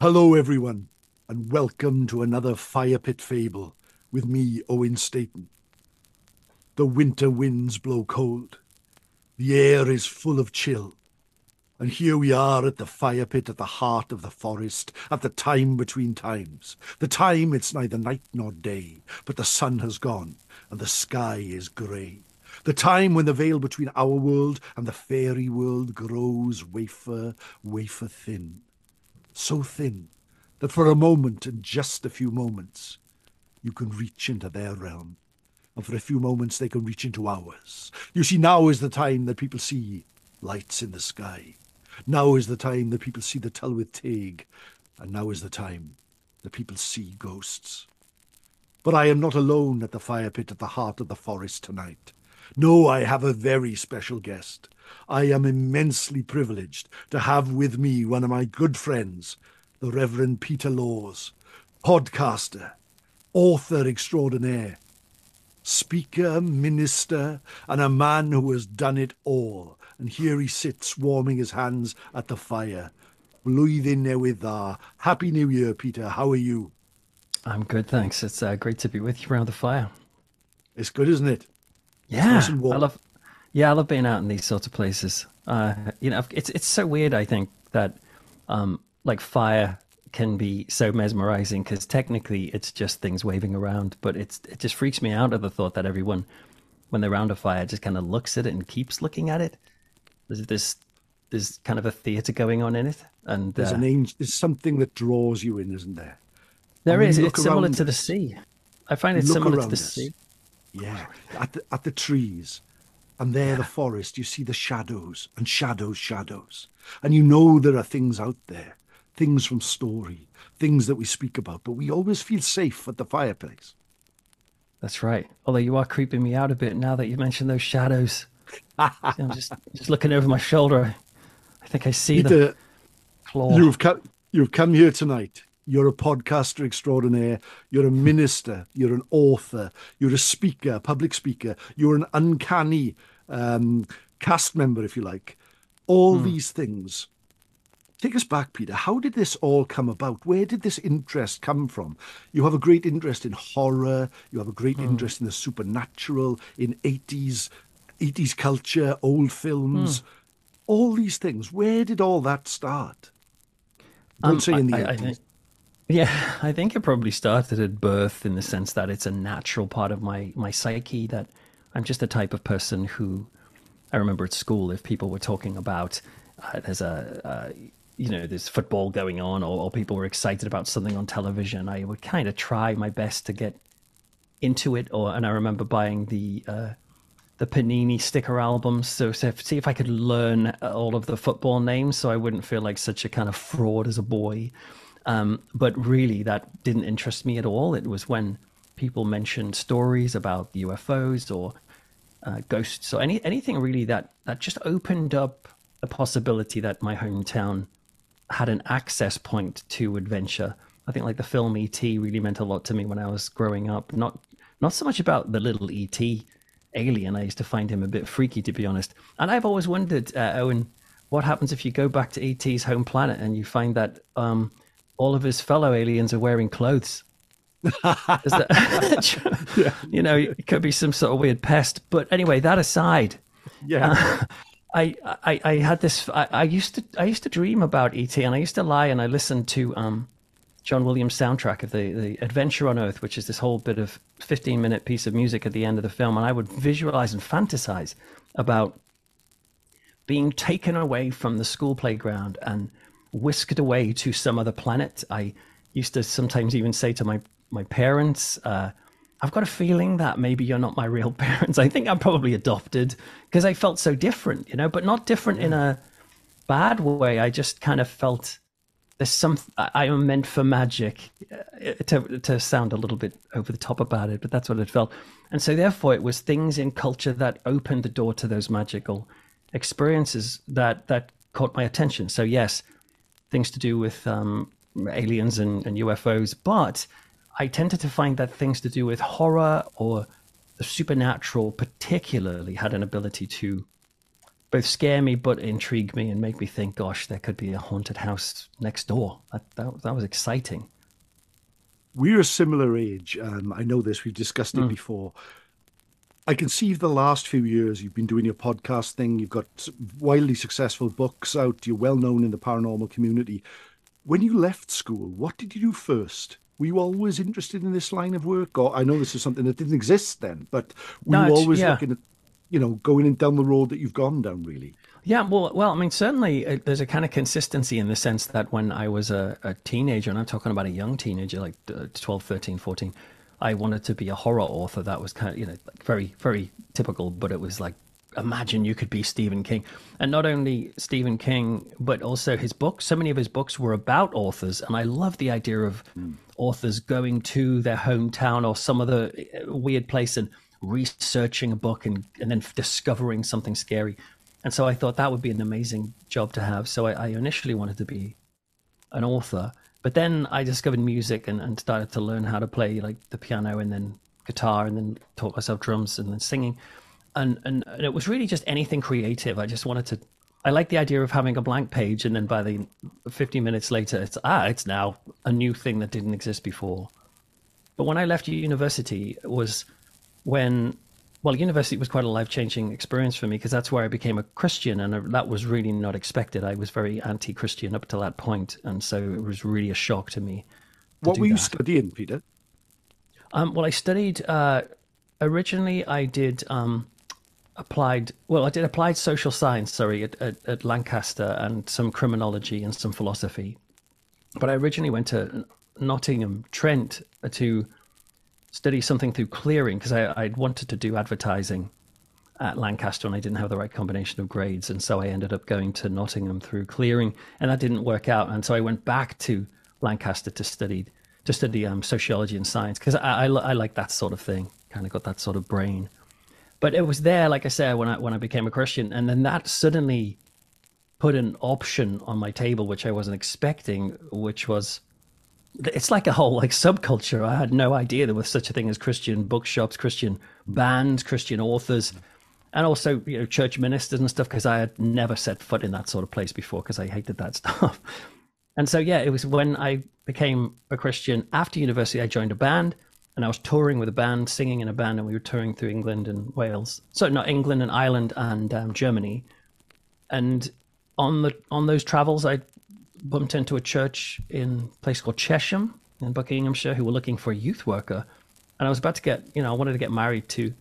Hello, everyone, welcome to another Fire Pit Fable with me, Owen Staton. The winter winds blow cold, the air is full of chill, and here we are at the fire pit at the heart of the forest, at the time between times. The time it's neither night nor day, but the sun has gone, and the sky is grey. The time when the veil between our world and the fairy world grows wafer, wafer thin so thin that for a moment and just a few moments you can reach into their realm. And for a few moments they can reach into ours. You see, now is the time that people see lights in the sky. Now is the time that people see the Tylwyth Teg. And now is the time that people see ghosts. But I am not alone at the fire pit at the heart of the forest tonight. No, I have a very special guest. I am immensely privileged to have with me one of my good friends, the Reverend Peter Laws, podcaster, author extraordinaire, speaker, minister, and a man who has done it all. And here he sits, warming his hands at the fire. Blwyddyn newydd dda. Happy New Year, Peter. How are you? I'm good, thanks. It's uh, great to be with you around the fire. It's good, isn't it? Yeah, nice I love. Yeah, I love being out in these sorts of places. Uh, you know, it's it's so weird. I think that um, like fire can be so mesmerizing because technically it's just things waving around, but it's it just freaks me out at the thought that everyone, when they're around a fire, just kind of looks at it and keeps looking at it. There's this there's kind of a theater going on in it, and there's uh, an angel, there's something that draws you in, isn't there? There is. It's similar to the sea. I find it similar to the us. sea. Yeah, at the, at the trees, and there yeah. the forest. You see the shadows and shadows, shadows, and you know there are things out there, things from story, things that we speak about, but we always feel safe at the fireplace. That's right. Although you are creeping me out a bit now that you mentioned those shadows. I'm just just looking over my shoulder. I think I see Peter, the claw. You've come, you've come here tonight you're a podcaster extraordinaire. You're a minister. You're an author. You're a speaker, a public speaker. You're an uncanny um, cast member, if you like. All mm. these things. Take us back, Peter. How did this all come about? Where did this interest come from? You have a great interest in horror. You have a great mm. interest in the supernatural, in 80s, 80s culture, old films. Mm. All these things. Where did all that start? Don't um, say in the I, 80s. I, yeah, I think it probably started at birth in the sense that it's a natural part of my my psyche that I'm just the type of person who I remember at school if people were talking about uh, there's a uh, you know there's football going on or, or, people were excited about something on television I would kind of try my best to get into it or and I remember buying the uh, the Panini sticker albums so, so see if I could learn all of the football names so I wouldn't feel like such a kind of fraud as a boy um, but really, that didn't interest me at all. It was when people mentioned stories about UFOs or uh, ghosts or any anything really that that just opened up a possibility that my hometown had an access point to adventure. I think like the film ET really meant a lot to me when I was growing up. Not not so much about the little ET alien. I used to find him a bit freaky, to be honest. And I've always wondered, uh, Owen, what happens if you go back to ET's home planet and you find that um, all of his fellow aliens are wearing clothes. that. You know, it could be some sort of weird pest. But anyway, that aside, yeah, uh, I, I I had this. I, I, used to I used to dream about ET, and I used to lie and I listened to um, John Williams' soundtrack of the the Adventure on Earth, which is this whole bit of fifteen minute piece of music at the end of the film, and I would visualize and fantasize about being taken away from the school playground and whisked away to some other planet. I used to sometimes even say to my my parents, uh, "I've got a feeling that maybe you're not my real parents. I think I'm probably adopted because I felt so different, you know, but not different in a bad way. I just kind of felt there's some I am meant for magic uh, to to sound a little bit over the top about it, but that's what it felt. And so therefore it was things in culture that opened the door to those magical experiences that that caught my attention. So yes, things to do with um, aliens and, and UFOs, but I tended to find that things to do with horror or the supernatural particularly had an ability to both scare me but intrigue me and make me think, gosh, there could be a haunted house next door. That that, that was exciting. We're a similar age. Um, I know this. We've discussed it mm. before. I can see the last few years you've been doing your podcast thing. You've got wildly successful books out. You're well known in the paranormal community. When you left school, what did you do first? Were you always interested in this line of work? Or I know this is something that didn't exist then, but were no, you always yeah. looking at you know, going in down the road that you've gone down, really. Yeah, well, well, I mean, certainly uh, there's a kind of consistency in the sense that when I was a, a teenager, and I'm talking about a young teenager, like uh, 12, 13, 14, I wanted to be a horror author. That was kind of, you know, very, very typical, but it was like, imagine you could be Stephen King. And not only Stephen King, but also his books. So many of his books were about authors. And I love the idea of mm. authors going to their hometown or some other uh, weird place and researching a book and, and then discovering something scary. And so I thought that would be an amazing job to have. So I, I initially wanted to be an author, but then I discovered music and, and started to learn how to play like the piano and then guitar and then taught myself drums and then singing. And, and, and it was really just anything creative. I just wanted to I like the idea of having a blank page, and then by the 15 minutes later, it's ah, it's now a new thing that didn't exist before. But when I left university, it was when well, university was quite a life changing experience for me because that's where I became a Christian, and that was really not expected. I was very anti Christian up to that point, and so it was really a shock to me. To what were you that. studying, Peter? Um, well, I studied uh, originally. I did um, applied. Well, I did applied social science. Sorry, at, at, at Lancaster, and some criminology and some philosophy. But I originally went to Nottingham Trent to study something through clearing because I I wanted to do advertising at Lancaster and I didn't have the right combination of grades, and so I ended up going to Nottingham through clearing, and that didn't work out, and so I went back to Lancaster to study to study um, sociology and science because I, I, I like that sort of thing, kind of got that sort of brain. But it was there, like I said, when I when I became a Christian, and then that suddenly put an option on my table which I wasn't expecting, which was it's like a whole like subculture. I had no idea there was such a thing as Christian bookshops, Christian bands, Christian authors, and also you know church ministers and stuff. Because I had never set foot in that sort of place before because I hated that stuff. And so yeah, it was when I became a Christian after university. I joined a band, and I was touring with a band, singing in a band, and we were touring through England and Wales. So not England and Ireland and um, Germany. And on the on those travels, I bumped into a church in a place called Chesham in Buckinghamshire who were looking for a youth worker. And I was about to get, you know, I wanted to get married to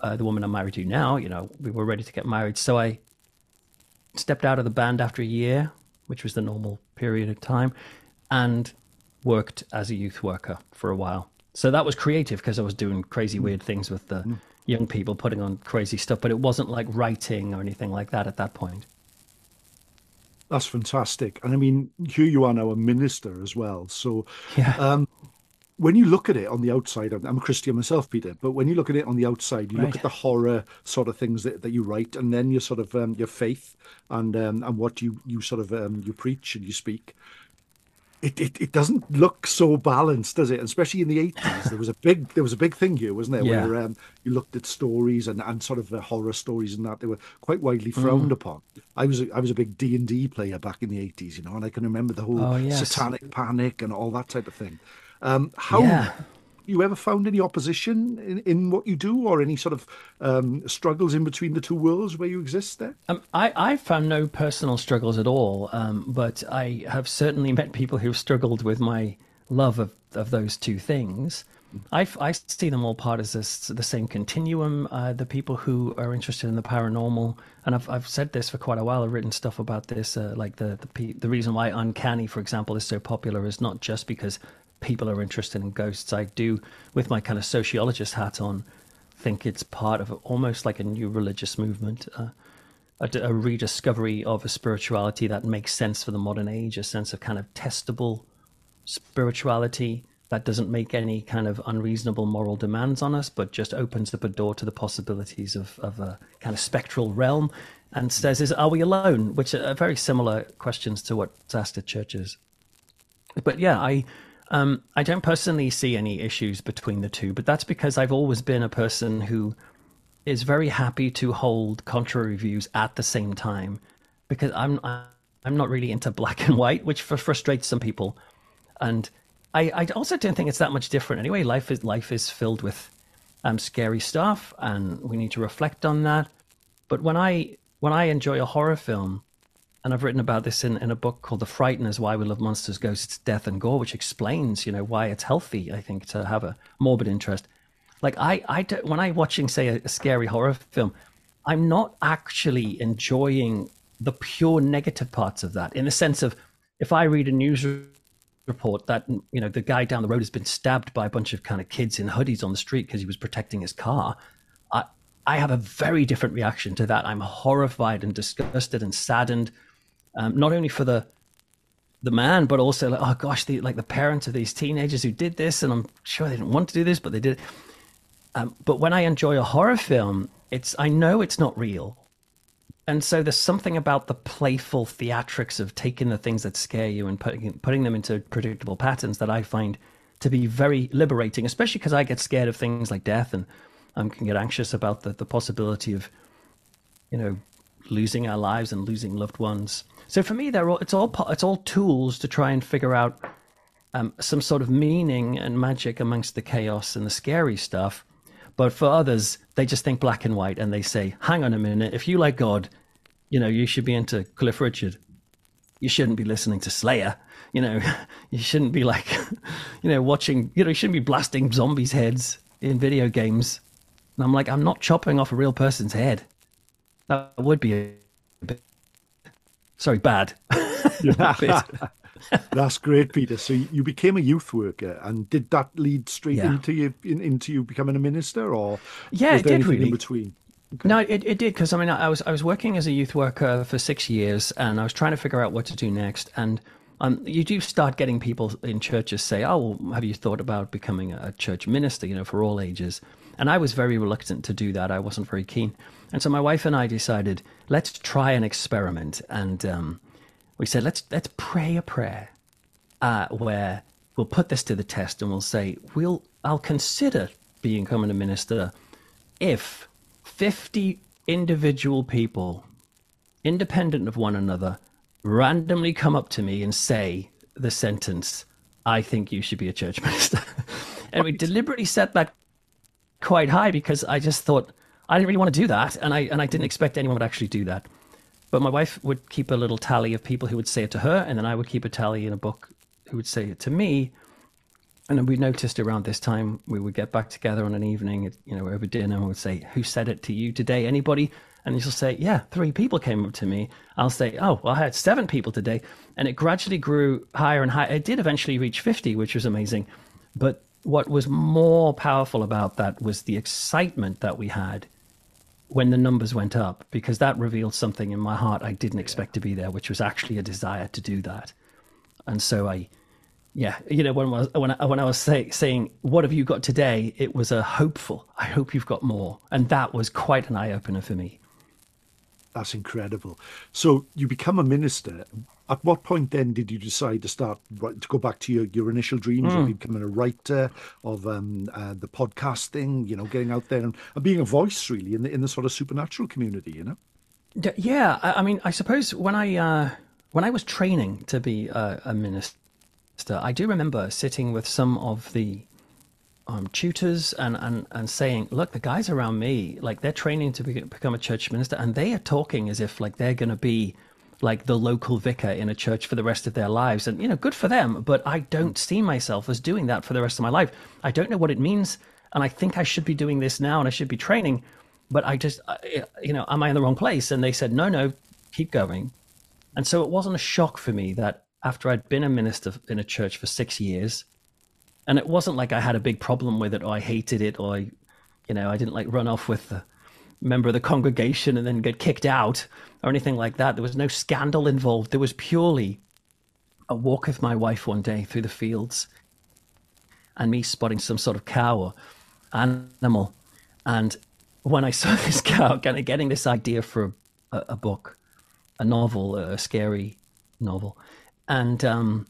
uh, the woman I'm married to now. You know, we were ready to get married. So I stepped out of the band after a year, which was the normal period of time, and worked as a youth worker for a while. So that was creative because I was doing crazy, weird things with the mm. young people, putting on crazy stuff, but it wasn't like writing or anything like that at that point. That's fantastic. And I mean, here you are now a minister as well. So, yeah. Um, when you look at it on the outside, I'm a Christian myself, Peter, but when you look at it on the outside, you right. look at the horror sort of things that, that you write, and then your sort of um, your faith and um, and what you you sort of um, you preach and you speak it, it, it doesn't look so balanced, does it? Especially in the eighties, there was a big there was a big thing here, wasn't there? Yeah. Where um, you looked at stories and, and sort of uh, horror stories and that they were quite widely frowned mm. upon. I was a, I was a big D and D player back in the eighties, you know, and I can remember the whole oh, yes. satanic panic and all that type of thing. Um, how yeah you ever found any opposition in, in what you do or any sort of um, struggles in between the two worlds where you exist there? Um, I, I found no personal struggles at all, um, but I have certainly met people who've struggled with my love of, of those two things. I, I see them all part as this, the same continuum. Uh, the people who are interested in the paranormal, and I've, I've said this for quite a while. I've written stuff about this. Uh, like the, the the reason why uncanny, for example, is so popular is not just because people are interested in ghosts. I do, with my kind of sociologist hat on, think it's part of almost like a new religious movement. Uh, a, a rediscovery of a spirituality that makes sense for the modern age, a sense of kind of testable spirituality that doesn't make any kind of unreasonable moral demands on us, but just opens up a door to the possibilities of, of a kind of spectral realm and says, is, Are we alone? Which are very similar questions to what's asked at churches. But yeah, I. Um, I don't personally see any issues between the two, but that's because I've always been a person who is very happy to hold contrary views at the same time because I'm I'm not really into black and white, which frustrates some people. And I, I also don't think it's that much different anyway. Life is life is filled with um, scary stuff, and we need to reflect on that. But when I when I enjoy a horror film, and I've written about this in, in a book called The Frighteners: Why We Love Monsters, Ghosts, Death, and Gore, which explains you know why it's healthy. I think to have a morbid interest. Like I I do, when I watching say a, a scary horror film, I'm not actually enjoying the pure negative parts of that in the sense of if I read a news report that you know the guy down the road has been stabbed by a bunch of kind of kids in hoodies on the street because he was protecting his car. I I have a very different reaction to that. I'm horrified and disgusted and saddened, um, not only for the the man, but also like, oh gosh, the like the parents of these teenagers who did this, and I'm sure they didn't want to do this, but they did. Um, but when I enjoy a horror film, it's I know it's not real. And so there's something about the playful theatrics of taking the things that scare you and putting putting them into predictable patterns that I find to be very liberating, especially because I get scared of things like death and I um, can get anxious about the, the possibility of, you know, losing our lives and losing loved ones. So for me, they're all, it's all it's all tools to try and figure out um, some sort of meaning and magic amongst the chaos and the scary stuff. But for others, they just think black and white and they say, hang on a minute, if you like God, you know, you should be into Cliff Richard. You shouldn't be listening to Slayer. You know, you shouldn't be like, you know, watching, you know, you shouldn't be blasting zombies' heads in video games. And I'm like, I'm not chopping off a real person's head. That would be a bit, sorry, bad. That's great, Peter. So you became a youth worker, and did that lead straight yeah. into you in, into you becoming a minister, or yeah, it did really in between? Okay. No, it, it did because I mean I was I was working as a youth worker for six years and I was trying to figure out what to do next and um, you do start getting people in churches say, "Oh, well, have you thought about becoming a church minister?" You know, for all ages. And I was very reluctant to do that. I wasn't very keen. And so my wife and I decided, let's try an experiment. And um, we said, let's let's pray a prayer uh, where we'll put this to the test and we'll say, we'll I'll consider becoming a minister if 50 individual people, independent of one another, randomly come up to me and say the sentence, I think you should be a church minister. and we deliberately set that quite high because I just thought I didn't really want to do that. And I, and I didn't expect anyone would actually do that. But my wife would keep a little tally of people who would say it to her. And then I would keep a tally in a book who would say it to me and we noticed around this time we would get back together on an evening, you know, over dinner, and we'd say, "Who said it to you today? Anybody?" And she'll say, "Yeah, three people came up to me." I'll say, "Oh, well, I had seven people today," and it gradually grew higher and higher. It did eventually reach fifty, which was amazing. But what was more powerful about that was the excitement that we had when the numbers went up, because that revealed something in my heart I didn't expect to be there, which was actually a desire to do that. And so I yeah, you know, when I was when I, when I was say, saying, "What have you got today?" It was a hopeful. I hope you've got more, and that was quite an eye opener for me. That's incredible. So you become a minister. At what point then did you decide to start to go back to your, your initial dreams mm. of becoming a writer of um, uh, the podcasting? You know, getting out there and, and, being a voice really in the in the sort of supernatural community. You know. Yeah, I, I mean, I suppose when I uh, when I was training to be a, a minister I do remember sitting with some of the um, tutors and, and, and saying, look, the guys around me, like they're training to be, become a church minister and they are talking as if like they're going to be like the local vicar in a church for the rest of their lives. And, you know, good for them, but I don't see myself as doing that for the rest of my life. I don't know what it means. And I think I should be doing this now and I should be training. But I just, you know, am I in the wrong place? And they said, no, no, keep going. And so it wasn't a shock for me that after I'd been a minister in a church for six years. And it wasn't like I had a big problem with it or I hated it or, I, you know, I didn't like run off with the, member of the congregation and then get kicked out or anything like that. There was no scandal involved. There was purely a walk with my wife one day through the fields and me spotting some sort of cow or animal. And when I saw this cow, kind of getting this idea for a, a book, a novel, a scary novel. And um,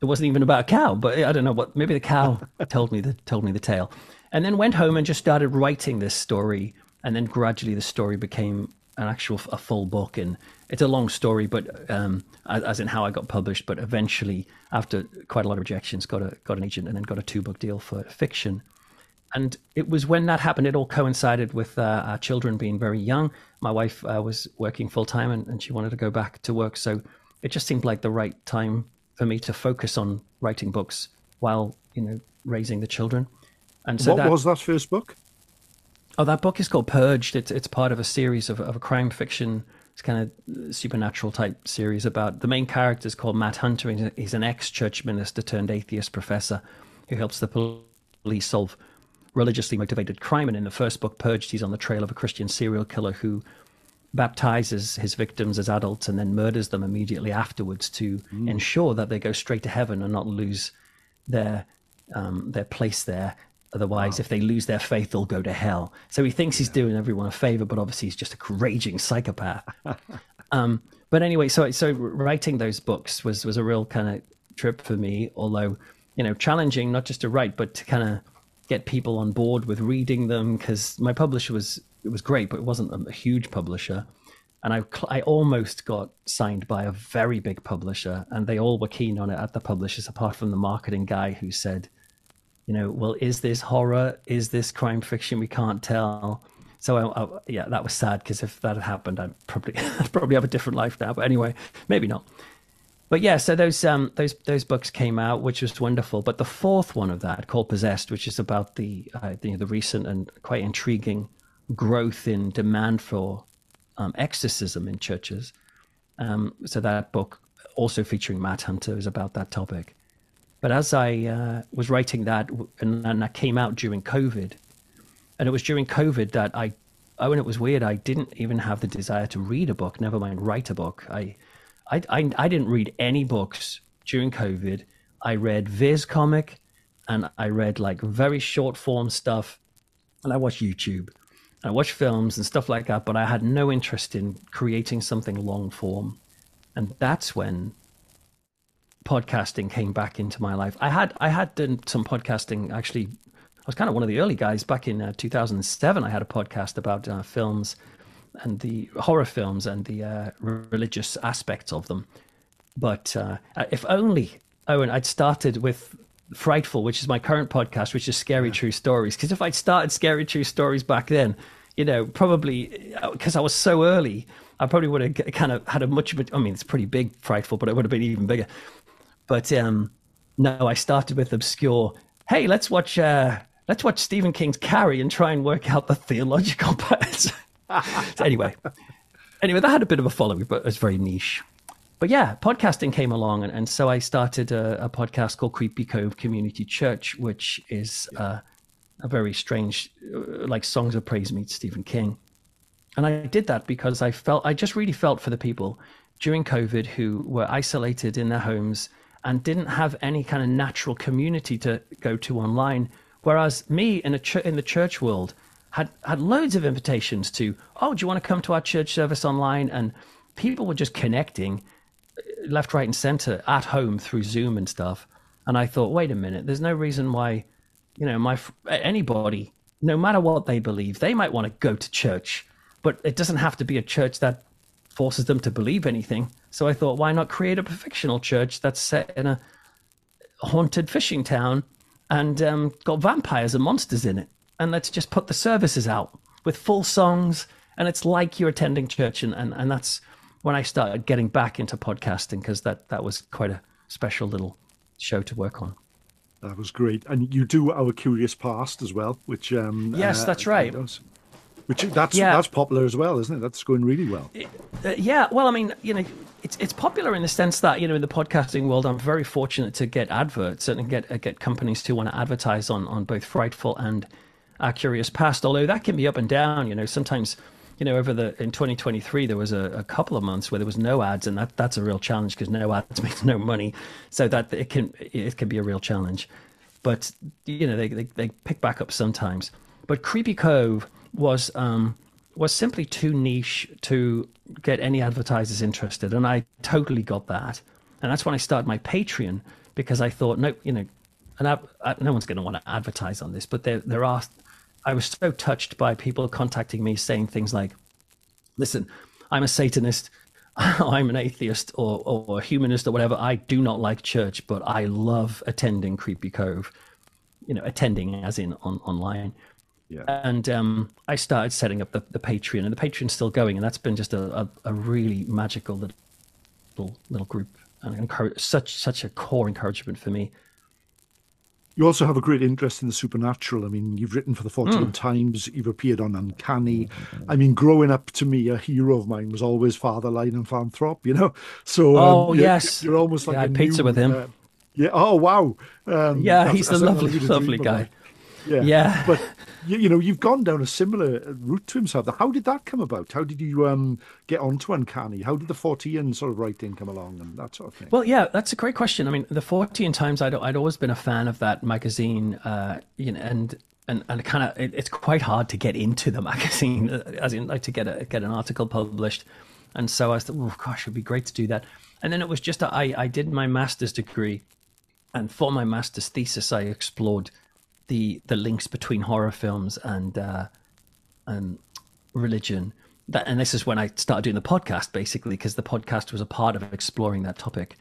it wasn't even about a cow, but I don't know what. Maybe the cow told me the told me the tale, and then went home and just started writing this story. And then gradually the story became an actual a full book, and it's a long story, but um, as in how I got published. But eventually, after quite a lot of rejections, got a got an agent and then got a two book deal for fiction. And it was when that happened. It all coincided with uh, our children being very young. My wife uh, was working full time, and, and she wanted to go back to work, so it just seemed like the right time for me to focus on writing books while you know raising the children. And so what that, was that first book? Oh, that book is called Purged. It's it's part of a series of, of a crime fiction. It's kind of supernatural type series about the main character is called Matt Hunter. He's an ex church minister turned atheist professor who helps the police solve religiously motivated crime. And in the first book, Purged, he's on the trail of a Christian serial killer who baptizes his victims as adults and then murders them immediately afterwards to mm. ensure that they go straight to heaven and not lose their um, their place there. Otherwise, wow. if they lose their faith, they'll go to hell. So he thinks he's doing everyone a favor, but obviously he's just a raging psychopath. um, but anyway, so so writing those books was was a real kind of trip for me. Although you know, challenging not just to write, but to kind of get people on board with reading them because my publisher was it was great, but it wasn't a, a huge publisher. And I, I almost got signed by a very big publisher, and they all were keen on it at the publishers, apart from the marketing guy who said, you know, well, is this horror? Is this crime fiction? We can't tell. So I, I, yeah, that was sad because if that had happened, I'd probably I'd probably have a different life now. But anyway, maybe not. But yeah, so those um those those books came out, which was wonderful. But the fourth one of that, called Possessed, which is about the uh, the, the recent and quite intriguing growth in demand for um, exorcism in churches. Um, so that book, also featuring Matt Hunter, is about that topic. But as I uh, was writing that, and, that came out during COVID, and it was during COVID that I, oh, and it was weird. I didn't even have the desire to read a book. Never mind write a book. I, I, I, I didn't read any books during COVID. I read Viz comic, and I read like very short form stuff, and I watched YouTube. And I watched films and stuff like that, but I had no interest in creating something long form. And that's when podcasting came back into my life. I had I had done some podcasting actually. I was kind of one of the early guys back in uh, 2007. I had a podcast about uh, films and the horror films and the uh, religious aspects of them. But uh, if only Owen, I'd started with Frightful, which is my current podcast, which is Scary yeah. True Stories. Because if I'd started Scary True Stories back then, you know, probably because I was so early, I probably would have kind of had a much. I mean, it's pretty big, Frightful, but it would have been even bigger. But um, no, I started with obscure. Hey, let's watch. Uh, let's watch Stephen King's Carrie and try and work out the theological parts. so anyway, anyway, that had a bit of a following, but it was very niche but yeah, podcasting came along, and, and so I started a, a, podcast called Creepy Cove Community Church, which is uh, a very strange, uh, like songs of praise meets Stephen King. And I did that because I felt, I just really felt for the people during COVID who were isolated in their homes and didn't have any kind of natural community to go to online. Whereas me in a ch- in the church world had had loads of invitations to, oh, do you want to come to our church service online? And people were just connecting uh, left, right, and center at home through Zoom and stuff. And I thought, wait a minute, there's no reason why, you know, my anybody, no matter what they believe, they might want to go to church, but it doesn't have to be a church that forces them to believe anything. So I thought, why not create a fictional church that's set in a haunted fishing town and um, got vampires and monsters in it, and let's just put the services out with full songs, and it's like you're attending church, and and, and that's when I started getting back into podcasting because that that was quite a special little show to work on. That was great, and you do our Curious Past as well, which um, yes, uh, that's right. Which that's yeah. that's popular as well, isn't it? That's going really well. Uh, yeah, well, I mean, you know, it's it's popular in the sense that you know in the podcasting world, I'm very fortunate to get adverts and get uh, get companies to want to advertise on on both Frightful and our curious past. Although that can be up and down. You know, sometimes you know, over the in 2023, there was a, a, couple of months where there was no ads, and that that's a real challenge because no ads makes no money. So that it can it can be a real challenge. But you know, they they, they pick back up sometimes. But Creepy Cove was um, was simply too niche to get any advertisers interested, and I totally got that. And that's when I started my Patreon because I thought, no, you know, and I, I, no one's going to want to advertise on this, but there there are I was so touched by people contacting me saying things like, listen, I'm a Satanist. I'm an atheist or, or a humanist or whatever. I do not like church, but I love attending Creepy Cove. You know, attending as in on online. Yeah. And um, I started setting up the, the Patreon, and the Patreon's still going, and that's been just a, a, a really magical little little group, and such such a core encouragement for me. You also have a great interest in the supernatural. I mean, you've written for the Fortean mm. Times, you've appeared on Uncanny. I mean, growing up to me, a hero of mine was always Father Lionel Fanthorpe, you know? So, um, oh, um, yes. You're, almost like yeah, I had pizza new, with him. Uh, yeah. Oh, wow. Um, yeah, he's a lovely, lovely guy. Yeah. yeah. But you, you, know, you've gone down a similar route to himself. How did that come about? How did you um, get onto Uncanny? How did the Fortean sort of writing come along and that sort of thing? Well, yeah, that's a great question. I mean, the Fortean Times, I'd, I'd always been a fan of that magazine, uh, you know, and and and kind of it, it's quite hard to get into the magazine, as in like to get a get an article published. And so I thought, oh gosh, it'd be great to do that. And then it was just I I did my master's degree, and for my master's thesis, I explored the the links between horror films and uh, and religion. That, and this is when I started doing the podcast, basically, because the podcast was a part of exploring that topic.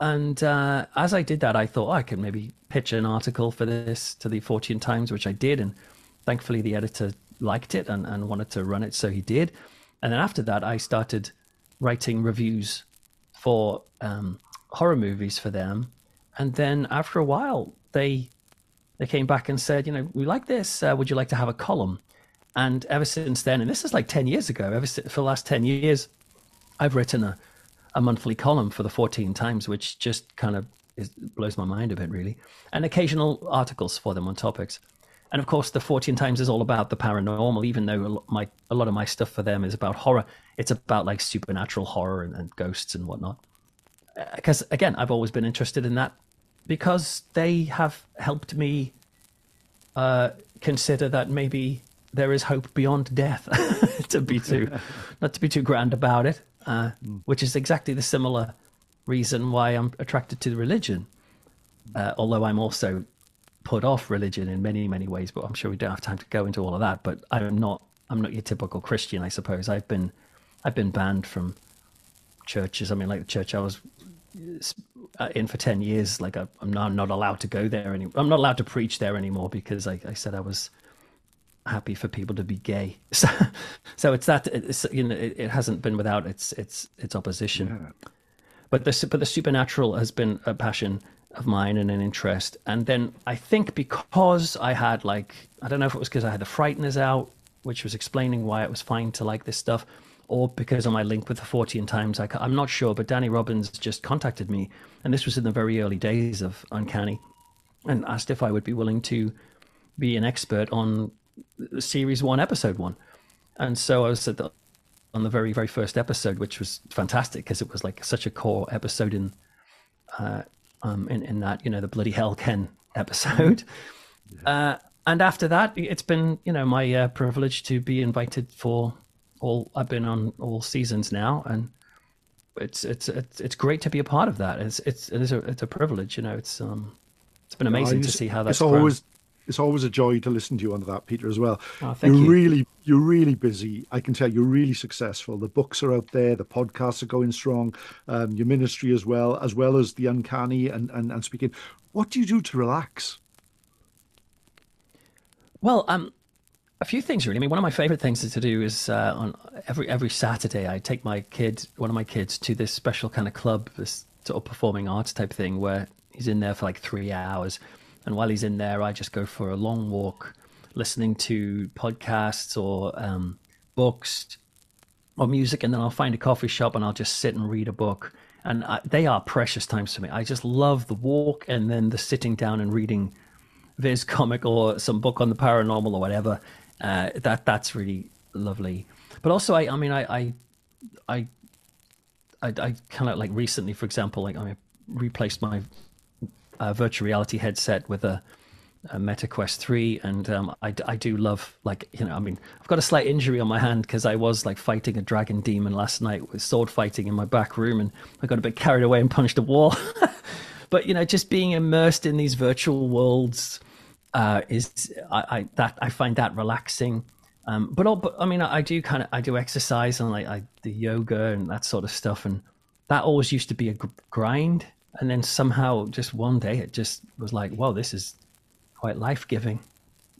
And uh, as I did that, I thought oh, I could maybe pitch an article for this to the Fortean Times, which I did. And thankfully, the editor liked it and, and wanted to run it, so he did. And then after that, I started writing reviews for um, horror movies for them. And then after a while, they they came back and said, you know, we like this. Uh, would you like to have a column? And ever since then, and this is like 10 years ago, ever since, for the last 10 years, I've written a, a monthly column for the Fortean Times, which just kind of is, blows my mind a bit, really, and occasional articles for them on topics. And of course, the Fortean Times is all about the paranormal, even though my, a lot of my stuff for them is about horror. It's about like supernatural horror and, and ghosts and whatnot. Because uh, again, I've always been interested in that because they have helped me uh, consider that maybe there is hope beyond death. to be too, not to be too grand about it, uh, mm. which is exactly the similar reason why I'm attracted to religion. Uh, although I'm also put off religion in many many ways, but I'm sure we don't have time to go into all of that. But I'm not I'm not your typical Christian, I suppose. I've been I've been banned from churches. I mean, like the church I was Uh, in for 10 years like I, am not, not allowed to go there anymore i'm not allowed to preach there anymore because I, I said i was happy for people to be gay. So, so it's that it's you know it, it hasn't been without its its its opposition. Yeah. but the but the supernatural has been a passion of mine and an interest. And then i think because i had like i don't know if it was because i had the frighteners out which was explaining why it was fine to like this stuff or because of my link with the Fortean Times. I, am not sure, but Danny Robins just contacted me, and this was in the very early days of Uncanny, and asked if I would be willing to be an expert on series one, episode one. And so I was the, on the very, very first episode, which was fantastic because it was like such a core episode in, uh, um, in, in that, you know, the bloody hell Ken episode. Yeah. Uh, and after that, it's been, you know, my uh, privilege to be invited for all I've been on all seasons now, and it's it's it's it's great to be a part of that. It's it's it's a it's a privilege, you know. It's um it's been amazing to see how that's. It's always grown. it's always a joy to listen to you on that, Peter, as well. Oh, you're you. really you're really busy. I can tell you're really successful. The books are out there, the podcasts are going strong, um, your ministry as well, as well as the uncanny and, and and speaking. What do you do to relax? Well, um, a few things really. I mean, one of my favorite things to do is uh, on every every Saturday I take my kid, one of my kids, to this special kind of club, this sort of performing arts type thing, where he's in there for like three hours, and while he's in there, I just go for a long walk, listening to podcasts or um, books or music, and then I'll find a coffee shop and I'll just sit and read a book. And I, they are precious times for me. I just love the walk and then the sitting down and reading Viz comic or some book on the paranormal or whatever. Uh, that that's really lovely. But also, I I mean, I I I, I, I kind of like recently, for example, like I replaced my uh, virtual reality headset with a Meta Quest 3 and um, I, I do love like you know I mean I've got a slight injury on my hand because I was like fighting a dragon demon last night with sword fighting in my back room and I got a bit carried away and punched a wall but you know just being immersed in these virtual worlds uh, is I, I, that I find that relaxing um, but, all, but I mean I, I do kind of I do exercise and like I do yoga and that sort of stuff and that always used to be a grind and then somehow just one day it just was like wow this is quite life giving.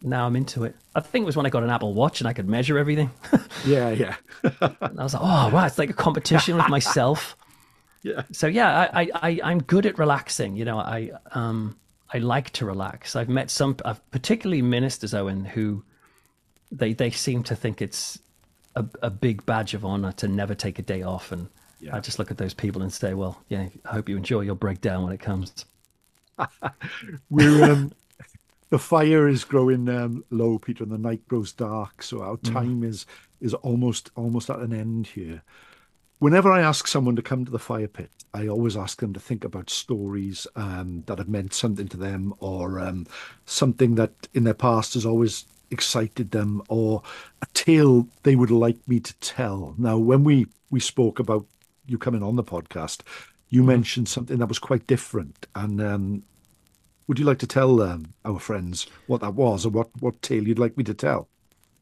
Now I'm into it. I think it was when I got an Apple Watch and I could measure everything. yeah, yeah. and I was like, oh wow, it's like a competition with myself. Yeah. So yeah, I, I, I am good at relaxing. You know, I um I like to relax. I've met some, I've particularly ministers, Owen, who they they seem to think it's a, a big badge of honor to never take a day off. And yeah. I just look at those people and say, well, yeah, I hope you enjoy your breakdown when it comes. We're um, the fire is growing um, low, Peter, and the night grows dark. So our mm. time mm. is is almost almost at an end here. Whenever I ask someone to come to the fire pit, I always ask them to think about stories um, that have meant something to them, or um, something that in their past has always excited them, or a tale they would like me to tell. Now, when we we spoke about you coming on the podcast, you mm. mentioned something that was quite different, and um, would you like to tell um, our friends what that was, or what what tale you'd like me to tell?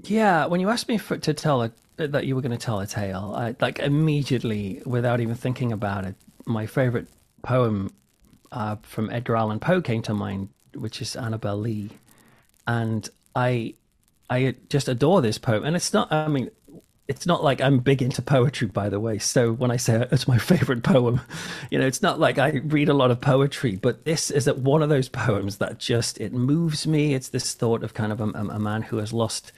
Yeah, when you asked me for, to tell a, that you were going to tell a tale, I, like immediately, without even thinking about it, my favorite poem uh, from Edgar Allan Poe came to mind, which is Annabel Lee, and I I just adore this poem. And it's not, I mean, it's not like I'm big into poetry, by the way. So when I say it's my favorite poem, you know, it's not like I read a lot of poetry, but this is one of those poems that just it moves me. It's this thought of kind of a, a man who has lost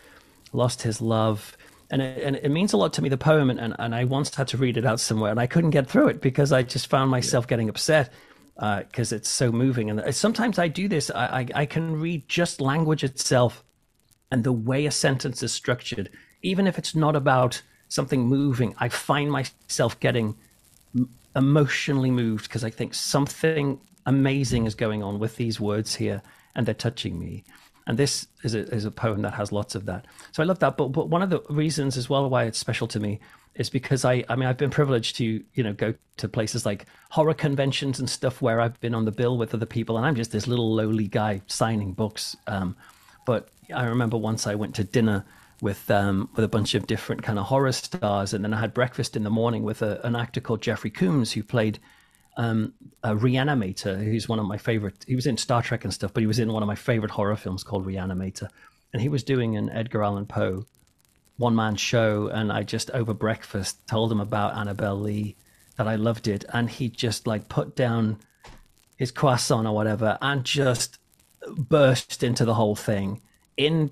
lost his love, and it, and it means a lot to me. The poem, and, and, I once had to read it out somewhere, and I couldn't get through it because I just found myself getting upset because uh, it's so moving. And sometimes I do this. I, I I can read just language itself, and the way a sentence is structured even if it's not about something moving, I find myself getting emotionally moved because I think something amazing is going on with these words here and they're touching me. And this is a, is a poem that has lots of that. So I love that. But, but one of the reasons as well why it's special to me is because I, I mean, I've been privileged to, you know, go to places like horror conventions and stuff where I've been on the bill with other people and I'm just this little lowly guy signing books. Um, but I remember once I went to dinner with um, with a bunch of different kind of horror stars, and then I had breakfast in the morning with a, an actor called Jeffrey Combs who played um, a Reanimator, who's one of my favorite. He was in Star Trek and stuff, but he was in one of my favorite horror films called Reanimator, and he was doing an Edgar Allan Poe one man show, and I just over breakfast told him about Annabel Lee that I loved it, and he just like put down his croissant or whatever and just burst into the whole thing in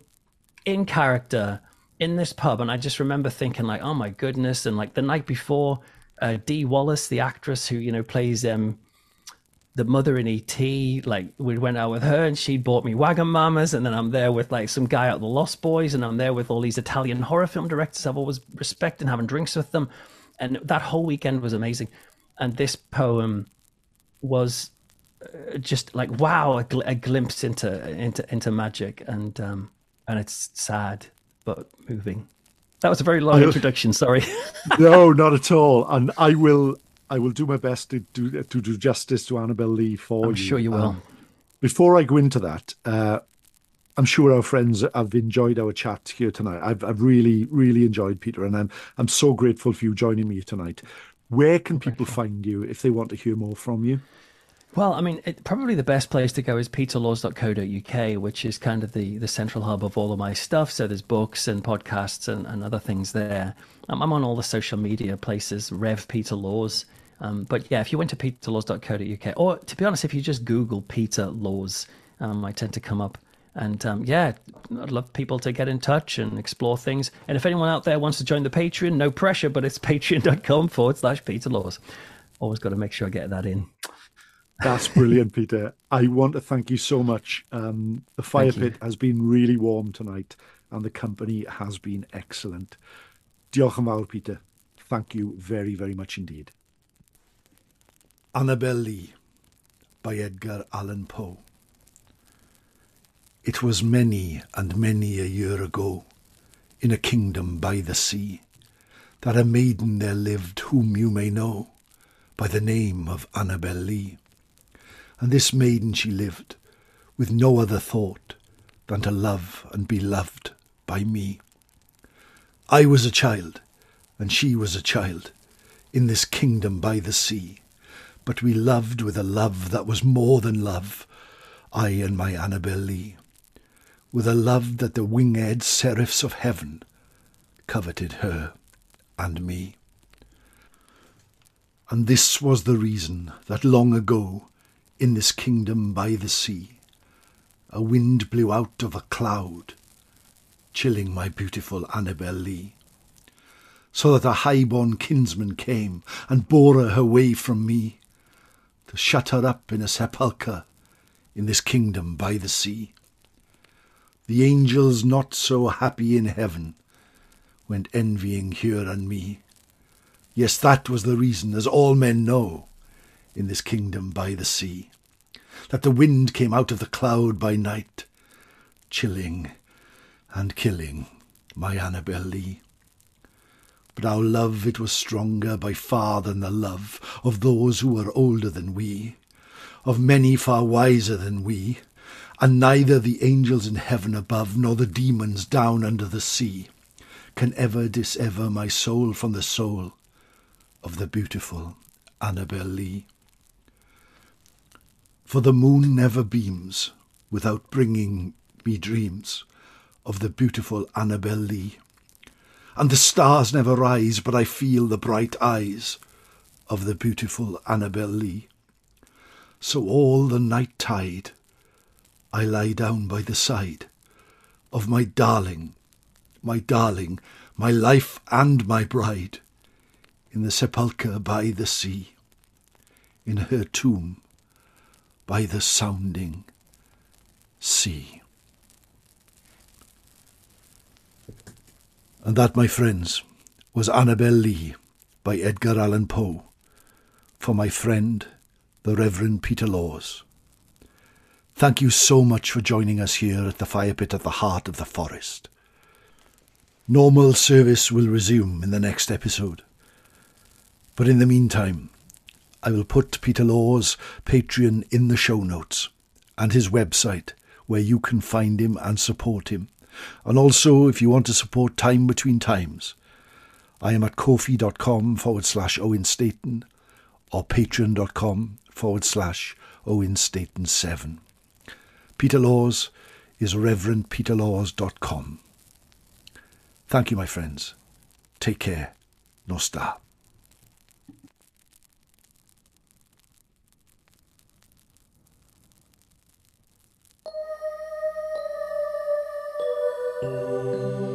in character in this pub, and I just remember thinking like, oh my goodness! And like the night before, uh, Dee Wallace, the actress who you know plays um the mother in ET, like we went out with her and she bought me Wagamamas, and then I'm there with like some guy out the Lost Boys, and I'm there with all these Italian horror film directors I've always respected and having drinks with them, and that whole weekend was amazing. And this poem was uh, just like wow, a, gl- a glimpse into into into magic, and um, and it's sad but moving. That was a very long introduction. Sorry. no, not at all. And I will, I will do my best to do to do justice to Annabel Lee for I'm you. Sure, you will. Um, before I go into that, uh, I'm sure our friends have enjoyed our chat here tonight. I've, I've really, really enjoyed Peter, and I'm, I'm so grateful for you joining me tonight. Where can people find you if they want to hear more from you? Well, I mean, it, probably the best place to go is peterlaws.co.uk, which is kind of the, the central hub of all of my stuff. So there's books and podcasts and, and other things there. Um, I'm on all the social media places, Rev Peter Laws. Um, but yeah, if you went to peterlaws.co.uk, or to be honest, if you just Google Peter Laws, um, I tend to come up. And um, yeah, I'd love people to get in touch and explore things. And if anyone out there wants to join the Patreon, no pressure, but it's patreon.com forward slash Peter Laws. Always got to make sure I get that in. That's brilliant, Peter. I want to thank you so much. Um, the fire pit has been really warm tonight, and the company has been excellent. Diolch yn fawr, Peter. Thank you very, very much indeed. Annabel Lee by Edgar Allan Poe. It was many and many a year ago, in a kingdom by the sea, that a maiden there lived whom you may know by the name of Annabel Lee. And this maiden she lived, with no other thought than to love and be loved by me. I was a child, and she was a child, in this kingdom by the sea, but we loved with a love that was more than love, I and my Annabel Lee, with a love that the winged seraphs of heaven coveted her and me. And this was the reason that long ago, in this kingdom by the sea, a wind blew out of a cloud, chilling my beautiful Annabel Lee, so that a high-born kinsman came and bore her away from me, to shut her up in a sepulchre in this kingdom by the sea. The angels not so happy in heaven went envying her and me, Yes, that was the reason, as all men know, in this kingdom by the sea, that the wind came out of the cloud by night, chilling and killing my Annabel Lee. But our love it was stronger by far than the love of those who were older than we, of many far wiser than we, and neither the angels in heaven above nor the demons down under the sea can ever dissever my soul from the soul of the beautiful Annabel Lee. For the moon never beams without bringing me dreams of the beautiful Annabel Lee. And the stars never rise but I feel the bright eyes of the beautiful Annabel Lee. So all the night tide I lie down by the side of my darling, my darling, my life and my bride in the sepulchre by the sea, in her tomb by the sounding sea. And that, my friends, was Annabel Lee by Edgar Allan Poe for my friend, the Reverend Peter Laws. Thank you so much for joining us here at the fire pit at the heart of the forest. Normal service will resume in the next episode. But in the meantime, I will put Peter Law's Patreon in the show notes and his website where you can find him and support him. And also, if you want to support Time Between Times, I am at kofi.com forward slash Owen Staton or patreon.com forward slash Owen Staton 7. Peter Laws is reverendpeterlaws.com. Thank you, my friends. Take care. Nostar. Oh.